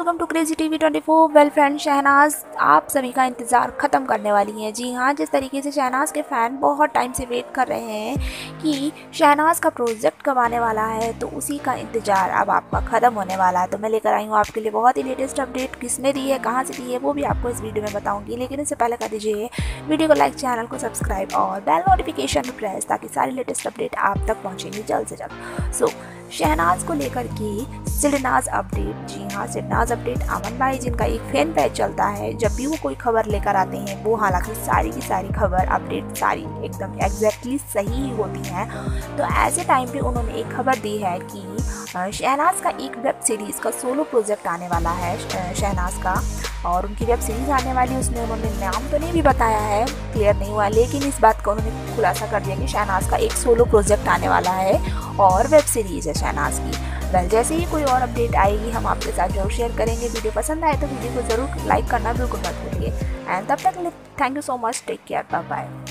Welcome to crazy TV 24 well friend Shehnaaz आप सभी का इंतज़ार ख़त्म करने वाली हैं। जी हाँ जिस तरीके से शहनाज के फ़ैन बहुत टाइम से वेट कर रहे हैं कि शहनाज का प्रोजेक्ट कब आने वाला है तो उसी का इंतज़ार अब आपका ख़त्म होने वाला है। तो मैं लेकर आई हूँ आपके लिए बहुत ही लेटेस्ट अपडेट किसने दी है, कहाँ से दी है, वो भी आपको इस वीडियो में बताऊँगी। लेकिन इससे पहले कर दीजिए वीडियो को लाइक चैनल को सब्सक्राइब और बेल नोटिफिकेशन प्रेस ताकि सारी लेटेस्ट अपडेट आप तक पहुँचेंगी जल्द से जल्द। सो शहनाज को लेकर के सिडनाज अपडेट जी हाँ सिडनाज अपडेट अमन भाई, जिनका एक फ़ैन पेज चलता है, जब भी वो कोई खबर लेकर आते हैं, वो हालाँकि सारी की सारी खबर अपडेट सारी एकदम एग्जैक्टली सही ही होती हैं। तो ऐसे टाइम पे उन्होंने एक खबर दी है कि शहनाज का एक वेब सीरीज़ का सोलो प्रोजेक्ट आने वाला है शहनाज का। और उनकी वेब सीरीज़ आने वाली उसमें उन्होंने नाम तो नहीं भी बताया है क्लियर नहीं हुआ, लेकिन इस बात का उन्होंने खुलासा कर दिया कि शहनाज का एक सोलो प्रोजेक्ट आने वाला है और वेब सीरीज़ है शहनाज की। वेल जैसे ही कोई और अपडेट आएगी, हम आपके साथ ज़रूर शेयर करेंगे। वीडियो पसंद आए तो वीडियो को ज़रूर लाइक करना बिल्कुल मत भूलिए। एंड तब तक thank you so much take care bye bye